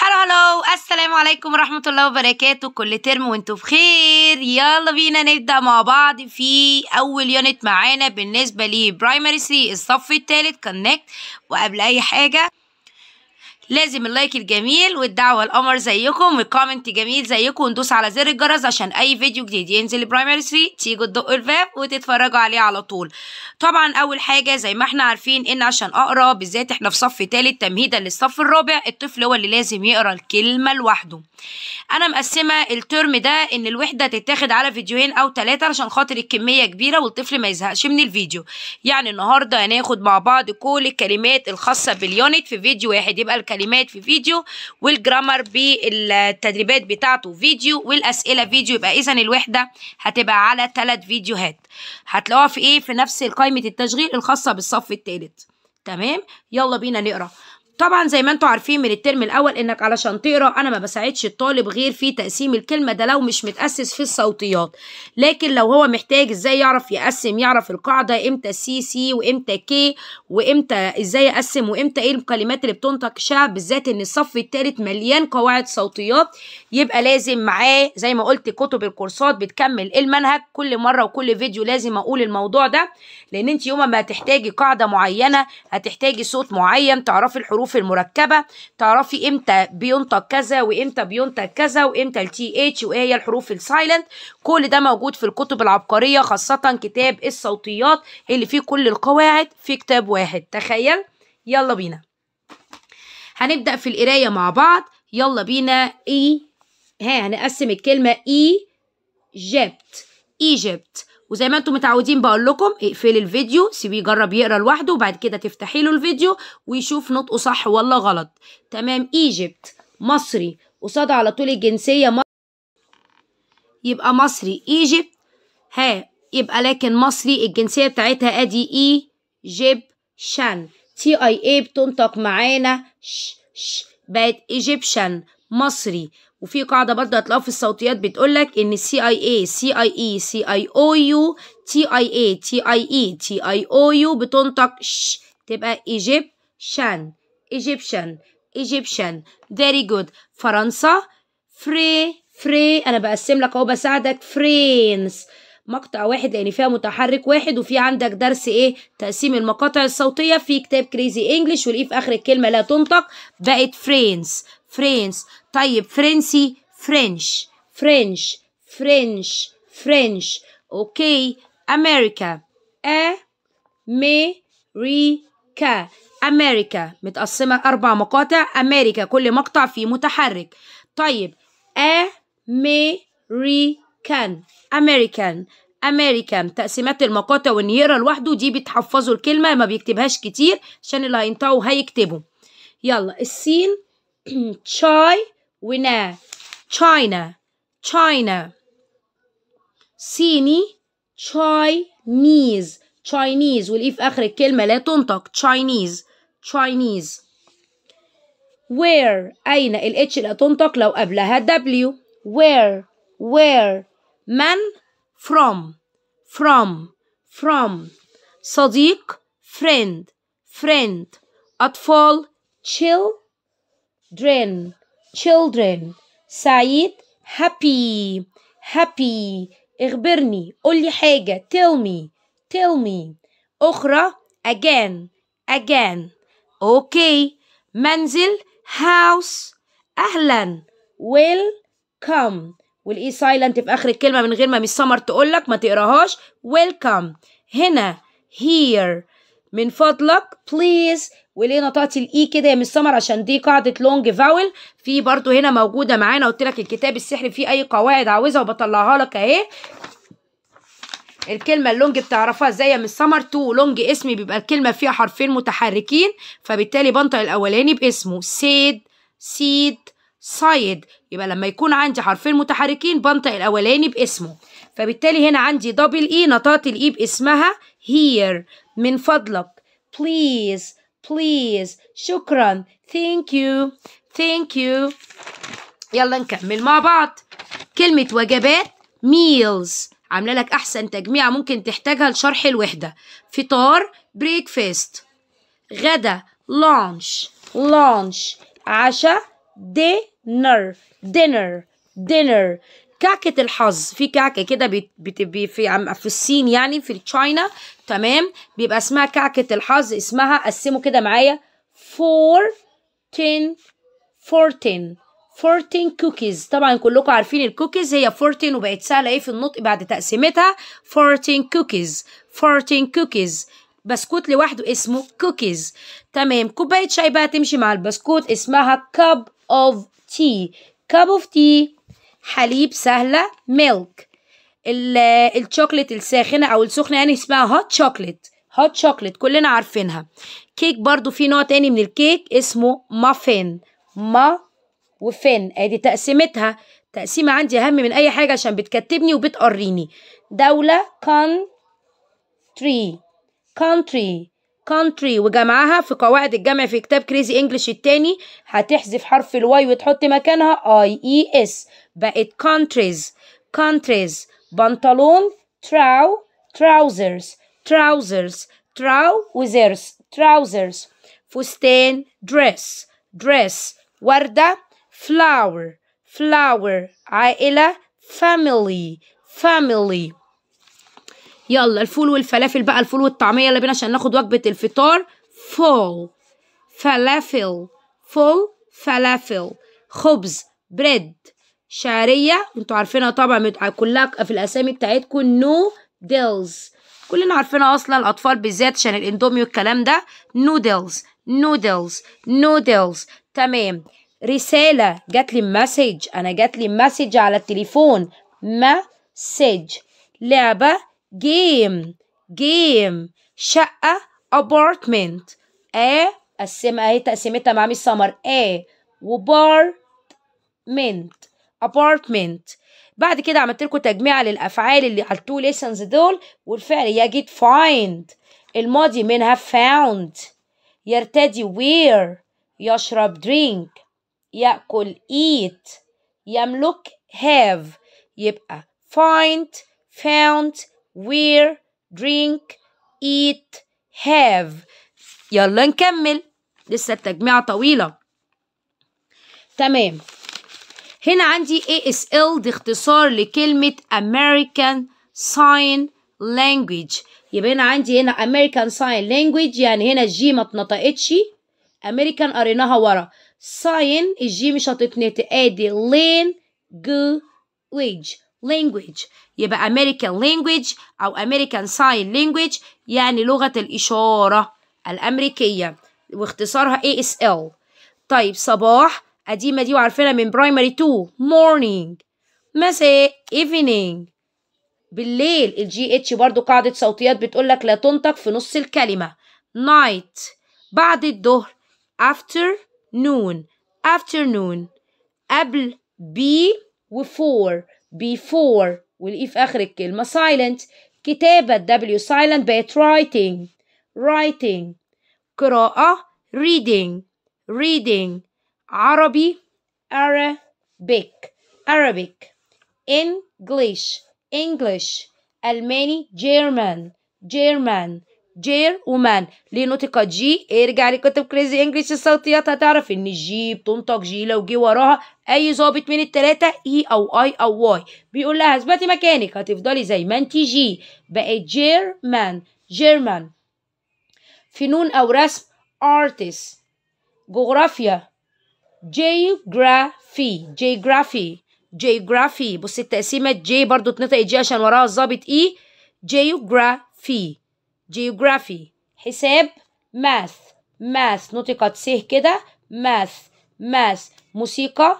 Hello hello السلام عليكم ورحمة الله وبركاته كل ترم وانتوا بخير. يلا بينا نبدأ مع بعض في أول unit معانا بالنسبة لي primary 3 الصف التالت Connect وقبل أي حاجة لازم ال like الجميل والدعوة القمر زيكم وال comment جميل زيكم وندوس على زر الجرس عشان أي فيديو جديد ينزل primary 3 تيجوا تدقوا الباب وتتفرجوا عليه على طول. طبعا أول حاجة زي ما إحنا عارفين إن عشان أقرأ بالذات إحنا في صف تالت تمهيدا للصف الرابع الطفل هو اللي لازم يقرأ الكلمة لوحده. أنا مقسمة الترم ده إن الوحدة تتاخد على فيديوهين أو ثلاثة عشان خاطر الكمية كبيرة والطفل ما يزهقش من الفيديو. يعني النهاردة هناخد مع بعض كل الكلمات الخاصة بال unit في فيديو واحد. يبقى الكلمات في فيديو وال grammar بالتدريبات بتاعته فيديو والأسئلة فيديو. يبقى إذا الوحدة هتبقى على ثلاث فيديوهات. هتلاقوها في إيه؟ في نفس قائمة التشغيل الخاصة بالصف الثالث تمام؟ يلا بينا نقرأ. طبعا زي ما أنتوا عارفين من الترم الأول إنك علشان تقرأ أنا ما بساعدش الطالب غير في تقسيم الكلمة ده لو مش متأسس في الصوتيات. لكن لو هو محتاج إزاي يعرف يقسم يعرف القاعدة إمتى سي سي وإمتى k وإمتى إزاي يقسم وإمتى إيه الكلمات اللي بتنطق شعب بالذات إن الصف الثالث مليان قواعد صوتيات يبقى لازم معاه زي ما قلت كتب الكورسات بتكمل المنهج. كل مرة وكل فيديو لازم أقول الموضوع ده لأن أنت يوم ما هتحتاجي قاعدة معينة هتحتاجي صوت معين تعرفي الحروف المركبة. تعرفي إمتى بينطق كذا وإمتى بينطق كذا وإمتى ال th وإيه هي الحروف ال silent كل ده موجود في الكتب العبقرية خاصة كتاب الصوتيات اللي فيه كل القواعد في كتاب واحد. تخيل؟ يلا بينا. هنبدأ في القراية مع بعض. يلا بينا. E. ها هنقسم الكلمة E gypt Egypt. وزي ما أنتم متعودين بقول لكم اقفلي الفيديو سيبيه يجرب يقرا لوحده وبعد كده تفتحي له الفيديو ويشوف نطقه صح ولا غلط. تمام Egypt مصري قصاد على طول الجنسية مصري. يبقى مصري Egypt ها يبقى لكن مصري الجنسية بتاعتها ادي E gyp tian t i a بتنطق معانا ش ش بقت Egyptian مصري. وفي قاعدة برضه هتلاقوها في الصوتيات بتقول لك إن c i e c i a c i o u t i e t i a t i o u بتنطق ش تبقى Egyptian Egyptian Egyptian very good فرنسا Fra Fra أنا بقسم لك أهو بساعدك. فرينس مقطع واحد لأن فيها متحرك واحد وفي عندك درس إيه؟ تقسيم المقاطع الصوتية. في كتاب Crazy English وال e؟ في آخر الكلمة لا تنطق. بقت France France طيب فرنسي French French French French okay أمريكا America America متقسمة أربع مقاطع. America كل مقطع فيه متحرك. طيب American American American تقسيمات المقاطع وإن يقرأ لوحده دي بتحفظوا الكلمة ما بيكتبهاش كتير عشان اللي هينطقوا هيكتبوا يلا الصين Chi و na China China صيني Chinese Chinese وال e في آخر الكلمة لا تنطق. تشاينيز Chinese where? أين؟ الاتش لا تنطق لو قبلها w. Where? Where? من؟ From. From. From. صديق. Friend. Friend. أطفال. Children children. سعيد happy. Happy. اخبرني قولي حاجة. Tell me. Tell me. أخرى again. Again. Okay منزل. House. أهلا. Welcome وال e silent في آخر الكلمة من غير ما Miss سمر تقول لك ما تقراهاش. Welcome هنا. Here من فضلك please وليه نطقت ال e كده يا Miss سمر عشان دي قاعدة long vowel في برضو هنا موجودة معانا قلت لك الكتاب السحري فيه أي قواعد عاوزها وبطلعها لك أهي. الكلمة ال long بتعرفها إزاي يا Miss سمر؟ two long اسمي بيبقى الكلمة فيها حرفين متحركين فبالتالي بنطق الأولاني باسمه. سيد سيد سايد يبقى لما يكون عندي حرفين متحركين بنطق الأولاني باسمه. فبالتالي هنا عندي دبل اي نطقت الإي باسمها here. من فضلك. Please please. شكرا. Thank you. Thank you. يلا نكمل مع بعض. كلمة وجبات meals. عاملة لك أحسن تجميعة ممكن تحتاجها لشرح الوحدة. فطار breakfast. غدا lunch. Lunch. عشاء dinner. Dinner. Dinner. كعكة الحظ. في كعكة كده بت- بتبقى في في الصين يعني في China. تمام؟ بيبقى اسمها كعكة الحظ. اسمها قسموا كده معايا. 4 10 14 14 كوكيز طبعا كلكم عارفين الكوكيز هي 14 وبقت سهلة إيه في النطق بعد تقسيمتها. 14 كوكيز 14 كوكيز بسكوت لوحده اسمه كوكيز تمام؟ كوباية شاي بقى تمشي مع البسكوت. اسمها cup of tea cup of tea حليب سهلة milk. الشوكليت الساخنة أو السخنة يعني اسمها hot chocolate hot chocolate كلنا عارفينها. كيك برضو في نوع تاني من الكيك اسمه muffin muf و fin أدي تقسيمتها. تقسيمة عندي أهم من أي حاجة عشان بتكتبني وبتقريني. دولة country country. Country وجمعها في قواعد الجمع في كتاب Crazy English التاني. هتحذف حرف ال y وتحط مكانها i e s بقت countries. Countries. بنطلون. trou trousers. Trousers. Trousers trousers. فستان. Dress. Dress. وردة. Flower. Flower. عائلة. Family. Family. يلا الفول والفلافل بقى الفول والطعمية اللي بينا عشان ناخد وجبة الفطار. فول فلافل فول فلافل خبز bread شعرية أنتوا عارفينها طبعا كلها في الأسامي بتاعتكم نو ديلز كلنا عارفينها أصلا الأطفال بالذات عشان الإندومي والكلام ده. noodles noodles noodles. تمام. رسالة جات لي message أنا جات لي مسج على التليفون. message. لعبة game game شقة. Apartment. A. قسمها أهي تقسيمتها مع miss سمر A. و partment apartment. بعد كده عملت لكم تجميع للأفعال اللي على ال two lessons دول والفعل يجد find. الماضي منها found. يرتدي wear يشرب drink. يأكل eat. يملك have. يبقى find found wear drink eat have. يلا نكمل. لسه التجميعة طويلة. تمام. هنا عندي ASL دي اختصار لكلمة American Sign Language. يبقى هنا عندي هنا American Sign Language يعني هنا الجي ما اتنطقتش. American قريناها ورا. Sign الجي مش هتتنطق. ادي language. Language. يبقى American language أو American Sign Language يعني لغة الإشارة الأمريكية واختصارها ASL طيب صباح قديمة دي وعارفينها من primary 2 morning. مساء evening. بالليل الجي اتش برضو قاعدة صوتيات بتقول لك لا تنطق في نص الكلمة. Night. بعد الظهر. Afternoon. Afternoon. قبل be وفور before والاي في اخر الكلمة silent كتابة W silent بقت writing writing قراءة reading reading عربي Arabic Arabic English English ألماني German German Ger و man. ليه نطق j ارجع لكتب Crazy English الصوتيات هتعرف ان ال g بتنطق j لو جه وراها أي ظابط من التلاتة e أو i أو y بيقول لها اثبتي مكانك. هتفضلي زي ما انت j. بقت German. German. فنون أو رسم. artist. جغرافيا. geography geography geography بص التقسيمة جي برضو اتنطق جي عشان وراها الظابط اي geography geography. حساب. Math. Math. نطقت سه كده. Math. Math. موسيقى.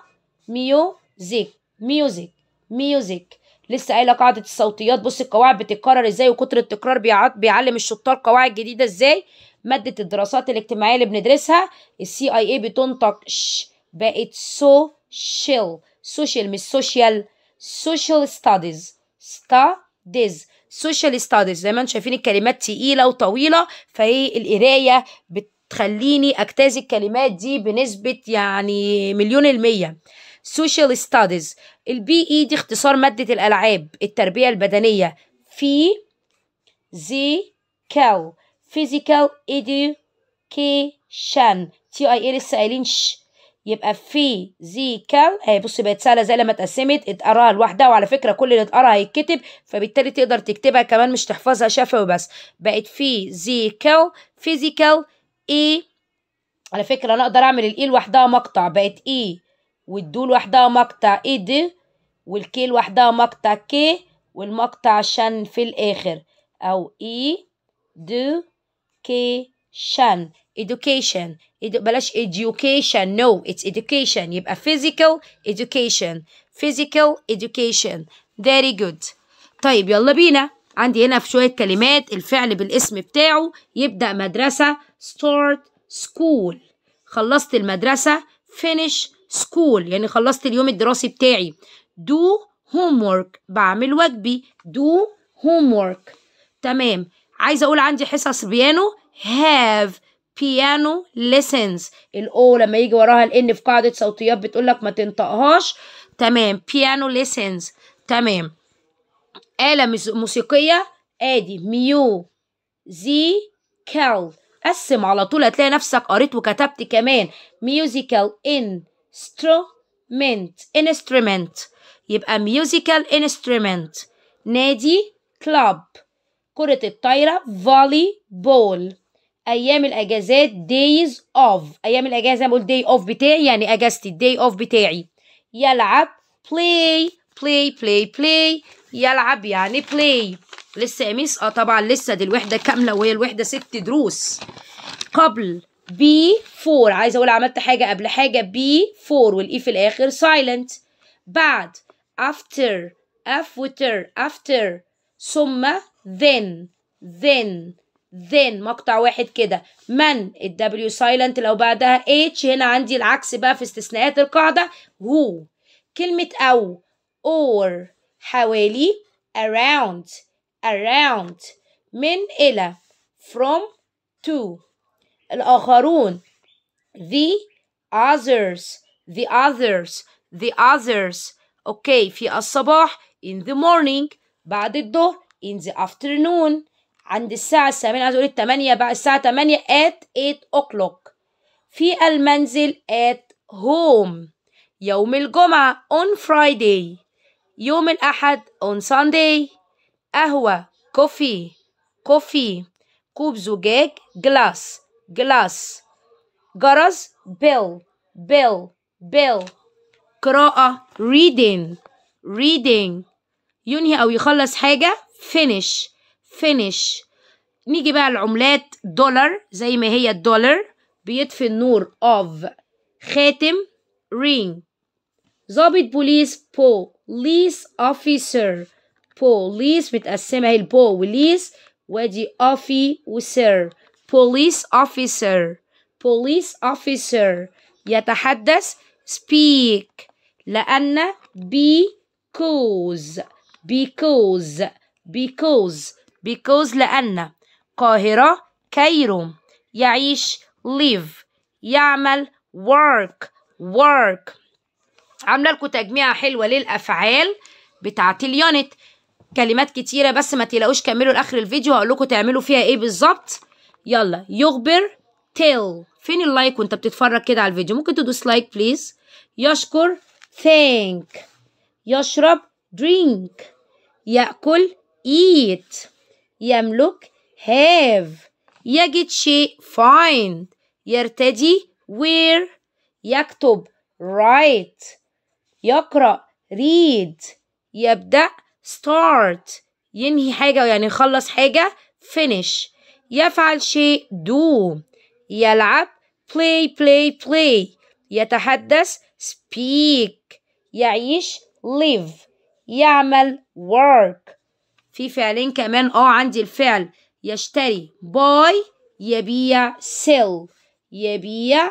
Music. Music. Music. لسه قايلة قاعدة الصوتيات. بص القواعد بتتكرر إزاي وكتر التكرار بيع- بيعلم الشطار قواعد جديدة إزاي. مادة الدراسات الاجتماعية اللي بندرسها. السي اي اي بتنطق ش. بقت social social مش social social studies studies social studies زي ما أنتم شايفين الكلمات تقيلة وطويلة فهي القراية بتخليني اجتاز الكلمات دي بنسبة يعني مليون المية. social studies ال P E دي اختصار مادة الألعاب التربية البدنية. phy si cal physical education t i o لسه قايلين ش يبقى physical اهي بصي بقت سهلة زي لما اتقسمت اتقراها لوحدها وعلى فكرة كل اللي اتقرا هيتكتب فبالتالي تقدر تكتبها كمان مش تحفظها شفوي بس. بقت physical physical e على فكرة أنا أقدر أعمل ال e لوحدها مقطع. بقت e وال du لوحدها مقطع e du وال ca لوحدها مقطع ca والمقطع شن في الآخر. أو اي دو كي education. Edu بلاش education. No it's education. يبقى physical education. Physical education. Very good. طيب يلا بينا. عندي هنا في شوية كلمات. الفعل بالاسم بتاعه. يبدأ مدرسة. Start school. خلصت المدرسة. Finish school. يعني خلصت اليوم الدراسي بتاعي. Do homework. بعمل واجبي. Do homework. تمام. عايزة أقول عندي حصص بيانو. Have piano lessons. ال o لما يجي وراها ال n في قاعدة صوتيات بتقول لك ما تنطقهاش. تمام. piano lessons. تمام. آلة موسيقية. آدي. mu. si cal قسم على طول هتلاقي نفسك قريت وكتبت كمان. musical instrument. instrument. يبقى musical instrument. نادي. كلاب كرة الطايرة. فولي بول أيام الأجازات days off أيام الأجازة بقول day off بتاعي يعني أجازتي. day off بتاعي. يلعب play play play play. يلعب يعني play. لسه يا آه طبعا لسه. دي الوحدة كاملة وهي الوحدة ست دروس. قبل before عايزة أقول عملت حاجة قبل حاجة before وال e في الآخر؟ silent. بعد after. after after. ثم then. then. Then مقطع واحد كده. من ال w silent لو بعدها اتش هنا عندي العكس بقى في استثناءات القاعدة. هو كلمة أو. Or حوالي. Around. Around. من إلى. From to. الآخرون. The others. The others. The others. أوكي في الصباح. In the morning. بعد الظهر. In the afternoon. عند الساعة الثامنة عايز أقول التمانية بعد الساعة تمانية at 8 o'clock. في المنزل at home. يوم الجمعة on Friday. يوم الأحد on Sunday. قهوة coffee coffee كوب زجاج glass glass جرس bell bell bell قراءة reading reading. ينهي أو يخلص حاجة finish. Finish. نيجي بقى العملات دولار زي ما هي الدولار بيطفي النور of. خاتم ring. ضابط بوليس police officer. Police متقسمة اهي البو وليس. وادي وسر police officer. police officer. يتحدث speak. لأن because. because. because. Because لأن قاهرة Cairo يعيش live. يعمل work. work. عاملة لكم تجميعة حلوة للأفعال بتاعت ال unit. كلمات كتيرة بس ما تلاقوش كملوا لآخر الفيديو. هقول لكم تعملوا فيها إيه بالظبط. يلا يخبر tell. فين ال like وانت بتتفرج كده على الفيديو؟ ممكن تدوس like please يشكر thank. يشرب drink. يأكل eat. يملك have. يجد شيء find. يرتدي wear يكتب write. يقرأ read. يبدأ start. ينهي حاجة يعني يخلص حاجة finish. يفعل شيء do. يلعب play play play. يتحدث speak. يعيش live. يعمل work. في فعلين كمان. آه عندي الفعل يشتري. buy يبيع sell يبيع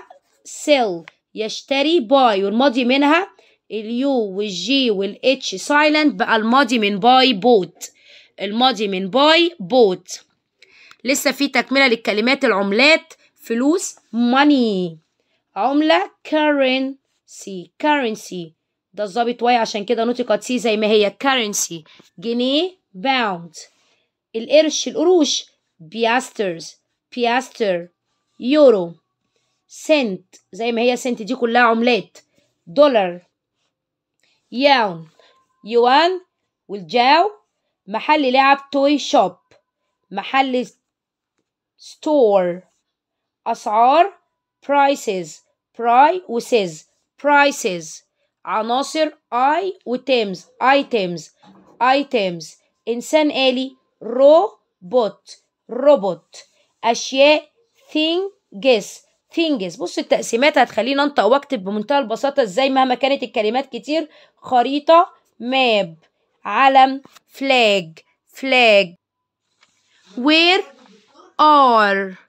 sell يشتري buy. والماضي منها ال u وال g وال h silent بقى الماضي من buy bought. الماضي من buy bought. لسه في تكملة للكلمات العملات. فلوس money. عملة currency. currency. ده الظابط Y عشان كده نطقت C زي ما هي. currency. جنيه pound القرش القروش piasters piaster يورو. سنت زي ما هي سنت دي كلها عملات. دولار yuan. يوان والجاو. محل لعب toy shop محل store أسعار prices. pri و ces. prices. عناصر I و tems. items. items. إنسان آلي. robot. robot. أشياء. things things بص التقسيمات هتخليني انطق واكتب بمنتهى البساطة إزاي مهما كانت الكلمات كتير. خريطة. ماب. علم. flag. flag. Where are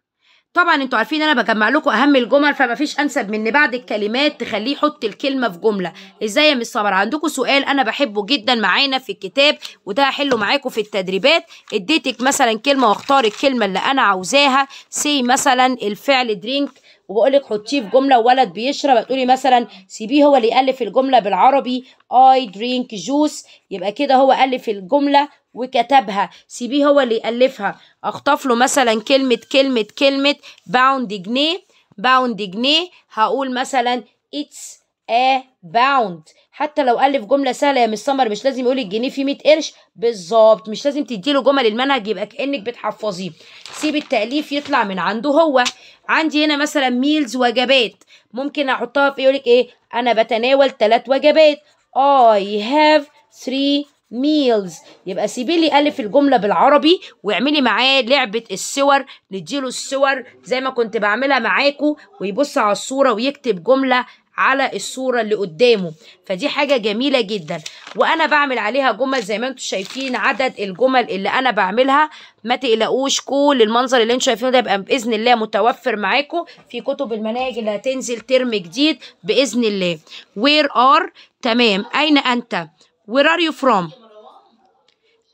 طبعا أنتوا عارفين أنا بجمع لكم أهم الجمل فما فيش أنسب من بعد الكلمات تخليه يحط الكلمة في جملة. إزاي يا مس صبر عندكم سؤال أنا بحبه جدا معانا في الكتاب وده هحله معاكم في التدريبات. اديتك مثلا كلمة واختار الكلمة اللي أنا عاوزاها. سي مثلا الفعل درينك وبقول لك حطيه في جملة ولد بيشرب. هتقولي مثلا سيبيه هو اللي يألف الجملة بالعربي I drink juice يبقى كده هو ألف الجملة. وكتبها. سيبيه هو اللي يألفها. أخطف له مثلا كلمة كلمة كلمة pound جنيه pound جنيه. هقول مثلا it's a pound حتى لو ألف جملة سهلة يا مس سمر مش لازم يقول الجنيه فيه 100 قرش. بالظبط. مش لازم تديله جمل المنهج يبقى كأنك بتحفظيه. سيب التأليف يطلع من عنده هو. عندي هنا مثلا meals وجبات. ممكن أحطها في يقولك إيه؟ أنا بتناول ثلاث وجبات. I have three meals يبقى سيبي لي ألف الجملة بالعربي واعملي معاه لعبة الصور نديله الصور زي ما كنت بعملها معاكم ويبص على الصورة ويكتب جملة على الصورة اللي قدامه. فدي حاجة جميلة جدا. وأنا بعمل عليها جمل زي ما أنتم شايفين عدد الجمل اللي أنا بعملها. ما تقلقوش كل المنظر اللي أنتم شايفينه ده يبقى بإذن الله متوفر معاكم في كتب المناهج اللي هتنزل ترم جديد بإذن الله. Where are تمام. أين أنت؟ Where are you from?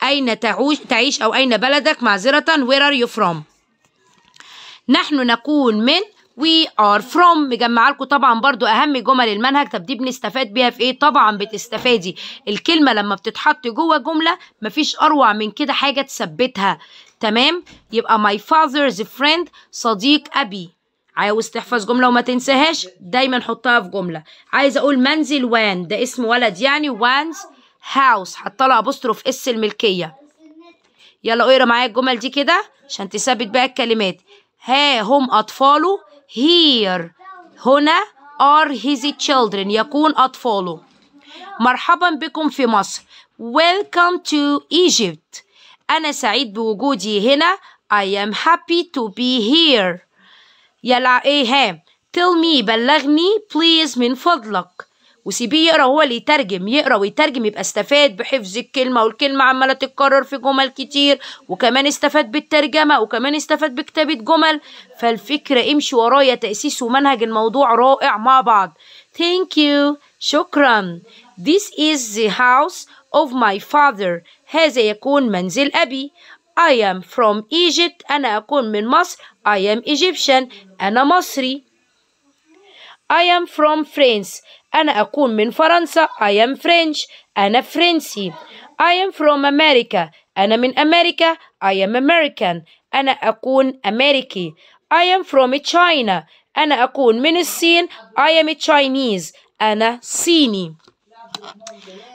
أين تعوش تعيش أو أين بلدك؟ معذرة. Where are you from? نحن نكون من we are from. مجمعة لكم طبعا برضو أهم جمل المنهج. طب دي بنستفاد بيها في إيه؟ طبعا بتستفادي. الكلمة لما بتتحط جوه جملة مفيش أروع من كده حاجة تثبتها. تمام؟ يبقى my father's friend صديق أبي. عاوز تحفظ جملة وما تنساهاش؟ دايما حطها في جملة. عايز أقول منزل وان. ده اسم ولد يعني Wan's. house حطلها apostrophe s الملكية. يلا اقرا معايا الجمل دي كده عشان تثبت بقى الكلمات. ها هم أطفاله؟ Here. هنا are his children. يكون أطفاله. مرحبا بكم في مصر. Welcome to Egypt. أنا سعيد بوجودي هنا. I am happy to be here. يلا إيه ها. Tell me بلغني. Please من فضلك. وسيبيه يقرأ هو اللي يترجم. يقرأ ويترجم يبقى استفاد بحفظ الكلمة والكلمة عمالة تتكرر في جمل كتير وكمان استفاد بالترجمة وكمان استفاد بكتابة جمل. فالفكرة امشي ورايا تأسيس ومنهج الموضوع رائع مع بعض. Thank you. شكرا. This is the house of my father. هذا يكون منزل أبي. I am from Egypt. أنا أكون من مصر. I am Egyptian. أنا مصري. I am from France. أنا أكون من فرنسا I am French أنا فرنسي I am from America أنا من أمريكا I am American أنا أكون أمريكي I am from China أنا أكون من الصين I am Chinese أنا صيني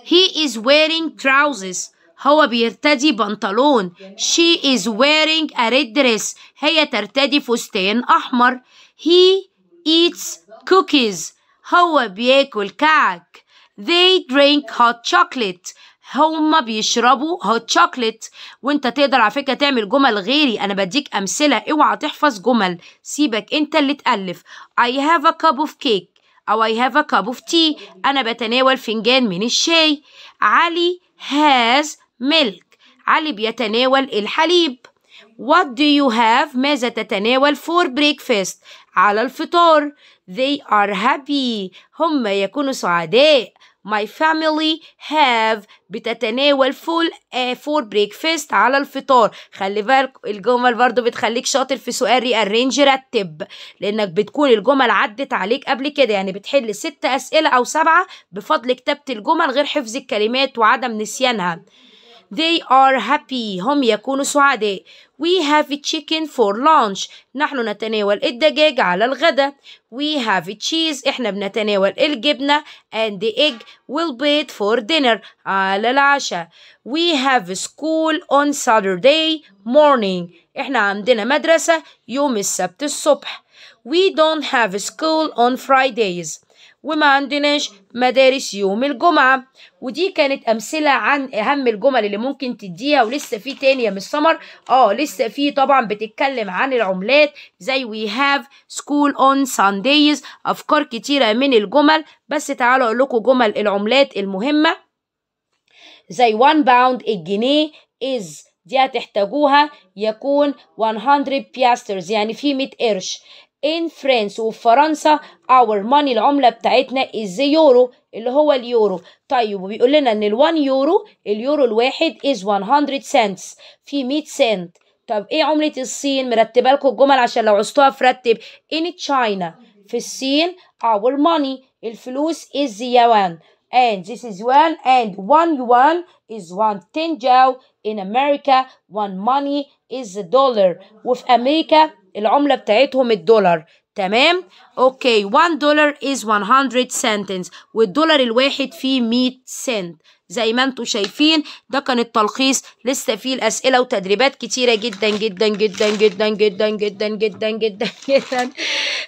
He is wearing trousers هو بيرتدي بنطلون She is wearing a red dress هي ترتدي فستان أحمر He eats cookies هو بياكل كعك. They drink hot chocolate. هما بيشربوا هوت شوكليت وانت تقدر على فكرة تعمل جمل غيري. أنا بديك أمثلة. اوعى تحفظ جمل. سيبك انت اللي تألف. I have a cup of cake. أو I have a cup of tea. أنا بتناول فنجان من الشاي. علي has milk. علي بيتناول الحليب. What do you have? ماذا تتناول for breakfast على الفطار. They are happy. هم يكونوا سعداء. My family have بتتناول فول for breakfast على الفطار. خلي بالك الجمل برضو بتخليك شاطر في سؤال rearrange رتب. لأنك بتكون الجمل عدت عليك قبل كده. يعني بتحل ست أسئلة أو سبعة بفضل كتابة الجمل غير حفظ الكلمات وعدم نسيانها. They are happy هم يكونوا سعداء we have chicken for lunch نحن نتناول الدجاج على الغداء we have cheese إحنا بنتناول الجبنة and the egg will bait for dinner على العشاء we have school on Saturday morning إحنا عندنا مدرسة يوم السبت الصبح we don't have school on Fridays وما عندناش مدارس يوم الجمعة. ودي كانت أمثلة عن أهم الجمل اللي ممكن تديها ولسه في تاني يا مس سمر آه لسه في طبعا بتتكلم عن العملات زي we have school on Sundays أفكار كتيرة من الجمل. بس تعالوا أقول لكم جمل العملات المهمة. زي one pound الجنيه is دي هتحتاجوها يكون 100 piasters يعني في 100 قرش. In France وفي فرنسا our money العملة بتاعتنا is the euro اللي هو اليورو. طيب وبيقول لنا إن ال1 يورو اليورو الواحد is 100 cents. في 100 سنت طب إيه عملة الصين؟ مرتبة لكم الجمل عشان لو عوزتوها فرتب in China في الصين our money الفلوس is the yuan. And this is yuan and one yuan is one 10 jiao in America one money is the dollar. وفي أمريكا العملة بتاعتهم الدولار. تمام؟ okay 1 dollar is 100 cents والدولار الواحد فيه 100 سنت زي ما أنتم شايفين ده كان التلخيص. لسه فيه الأسئلة وتدريبات كتيرة جدا جدا جدا جدا جدا جدا جدا جدا جدا.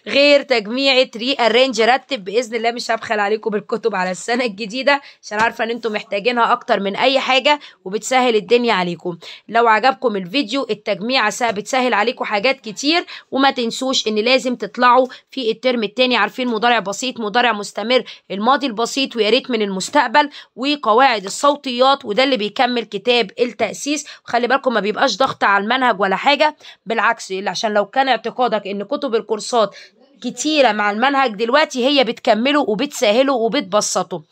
غير تجميعة rearrange رتب بإذن الله مش هبخل عليكم بالكتب على السنة الجديدة عشان عارفة إن أنتم محتاجينها أكتر من أي حاجة وبتسهل الدنيا عليكم. لو عجبكم الفيديو التجميعه بتسهل عليكم حاجات كتير وما تنسوش إن لازم تطلعوا في الترم التاني. عارفين مضارع بسيط مضارع مستمر الماضي البسيط ويا ريت من المستقبل وقواعد الصوتيات وده اللي بيكمل كتاب التأسيس. وخلي بالكم ما بيبقاش ضغط على المنهج ولا حاجة. بالعكس عشان لو كان اعتقادك إن كتب الكورسات كتيرة مع المنهج دلوقتي هي بتكمله وبتسهله وبتبسطه.